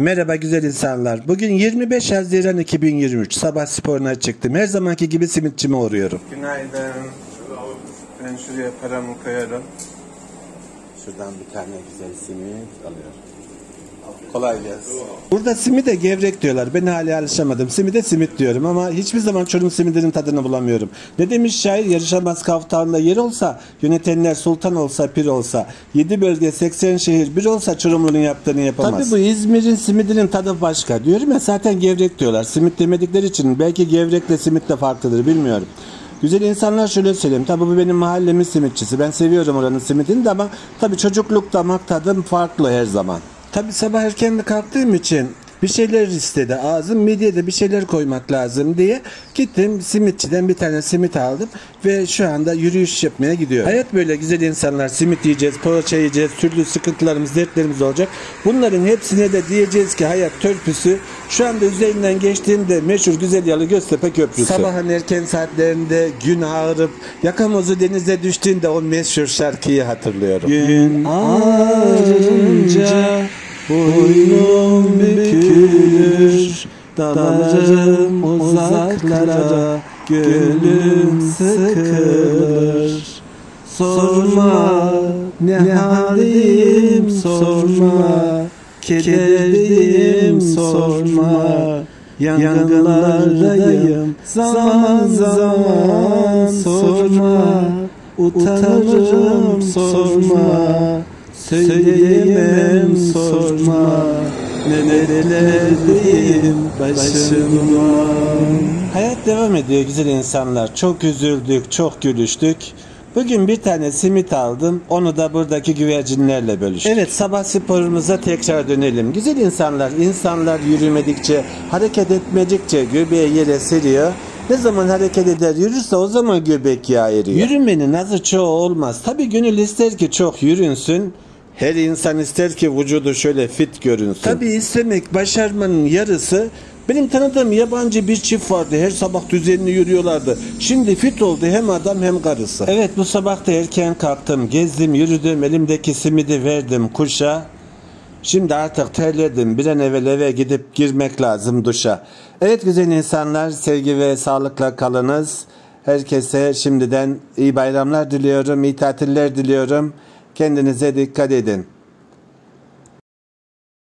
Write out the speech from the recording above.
Merhaba güzel insanlar. Bugün 25 Haziran 2023. Sabah sporuna çıktım. Her zamanki gibi simitçime uğruyorum. Günaydın. Ben şuraya paramı koyarım. Şuradan bir tane güzel simit alıyorum. Kolay gelsin. Burada simide gevrek diyorlar. Ben hala alışamadım. Simide simit diyorum ama hiçbir zaman Çorum simidinin tadını bulamıyorum. Ne demiş şair? Yarışamaz kaftağında yer olsa, yönetenler sultan olsa, pir olsa, 7 bölge 80 şehir bir olsa Çorumlu'nun yaptığını yapamaz. Tabii bu İzmir'in simidinin tadı başka. Diyorum ya zaten gevrek diyorlar. Simit demedikleri için belki gevrekle simitle farklıdır bilmiyorum. Güzel insanlar şöyle söyleyeyim. Tabii bu benim mahallemin simitçisi. Ben seviyorum oranın simitini de ama tabii çocukluk damak tadım farklı her zaman. Tabi sabah erken kalktığım için bir şeyler istedi ağzım midyede bir şeyler koymak lazım diye gittim simitçiden bir tane simit aldım ve şu anda yürüyüş yapmaya gidiyorum. Hayat böyle güzel insanlar simit yiyeceğiz, poğaça yiyeceğiz, türlü sıkıntılarımız, dertlerimiz olacak. Bunların hepsine de diyeceğiz ki hayat törpüsü şu anda üzerinden geçtiğimde meşhur güzel yalı Göztepe Köprüsü. Sabahın erken saatlerinde gün ağırıp yakamozu denize düştüğünde o meşhur şarkıyı hatırlıyorum. Gün ağarınca Boynum bükülür Dalarım uzaklara Gönlüm sıkılır. Sorma ne haldeyim sorma. Kederdeyim sorma. Yangınlardayım zaman zaman. Sorma. Utanırım sorma Söyleyemem sorma Nerelerdeyim başıma Hayat devam ediyor güzel insanlar. Çok üzüldük, çok gülüştük. Bugün bir tane simit aldım. Onu da buradaki güvercinlerle bölüştük. Evet sabah sporumuza tekrar dönelim. Güzel insanlar, insanlar yürümedikçe, hareket etmedikçe göbeği yere seriyor. Ne zaman hareket eder yürürse o zaman göbek yağı eriyor. Yürümenin azı çoğu olmaz. Tabi gönül ister ki çok yürünsün. Her insan ister ki vücudu şöyle fit görünsün. Tabi istemek başarmanın yarısı benim tanıdığım yabancı bir çift vardı. Her sabah düzenli yürüyorlardı. Şimdi fit oldu hem adam hem karısı. Evet bu sabah da erken kalktım. Gezdim, yürüdüm. Elimdeki simidi verdim kuşa. Şimdi artık terledim. Bir an evvel eve gidip girmek lazım duşa. Evet güzel insanlar sevgi ve sağlıkla kalınız. Herkese şimdiden iyi bayramlar diliyorum, iyi tatiller diliyorum. Kendinize dikkat edin.